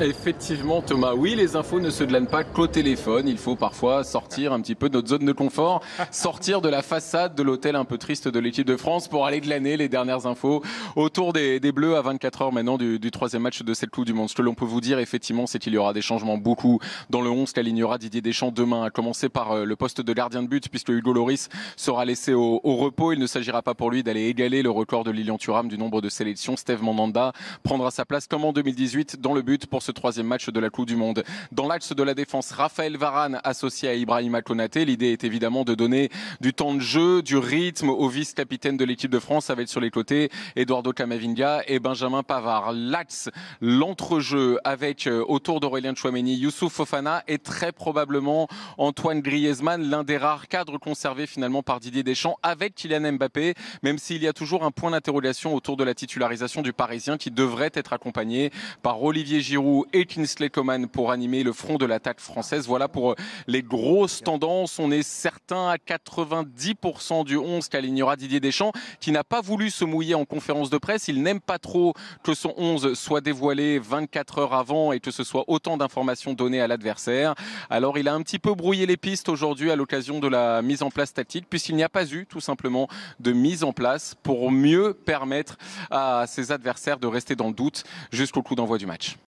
Effectivement, Thomas. Oui, les infos ne se glanent pas qu'au téléphone. Il faut parfois sortir un petit peu de notre zone de confort, sortir de la façade de l'hôtel un peu triste de l'équipe de France pour aller glaner les dernières infos autour des, Bleus à 24 heures maintenant du, troisième match de cette Coupe du Monde. Ce que l'on peut vous dire, effectivement, c'est qu'il y aura des changements beaucoup dans le 11 qu'alignera Didier Deschamps demain, à commencer par euh, le poste de gardien de but, puisque Hugo Loris sera laissé au, repos. Il ne s'agira pas pour lui d'aller égaler le record de Lilian Thuram du nombre de sélections. Steve Mandanda prendra sa place comme en 2018 dans le but pour ce troisième match de la Coupe du Monde. Dans l'axe de la défense, Raphaël Varane associé à Ibrahima Konaté. L'idée est évidemment de donner du temps de jeu, du rythme au vice-capitaine de l'équipe de France avec sur les côtés Eduardo Camavinga et Benjamin Pavard. L'axe, l'entrejeu avec euh, autour d'Aurélien Chouameni, Youssouf Fofana et très probablement Antoine Griezmann, l'un des rares cadres conservés finalement par Didier Deschamps avec Kylian Mbappé, même s'il y a toujours un point d'interrogation autour de la titularisation du Parisien qui devrait être accompagné par Olivier Giroud et Kinsley Coman pour animer le front de l'attaque française. Voilà pour euh, les grosses tendances. On est certain à 90% du 11 qu'alignera Didier Deschamps, qui n'a pas voulu se mouiller en conférence de presse. Il n'aime pas trop que son 11 soit dévoilé 24 heures avant et que ce soit autant d'informations données à l'adversaire. Alors il a un petit peu brouillé les pistes aujourd'hui à l'occasion de la mise en place tactique, puisqu'il n'y a pas eu tout simplement de mise en place pour mieux permettre à ses adversaires de rester dans le doute jusqu'au coup d'envoi du match.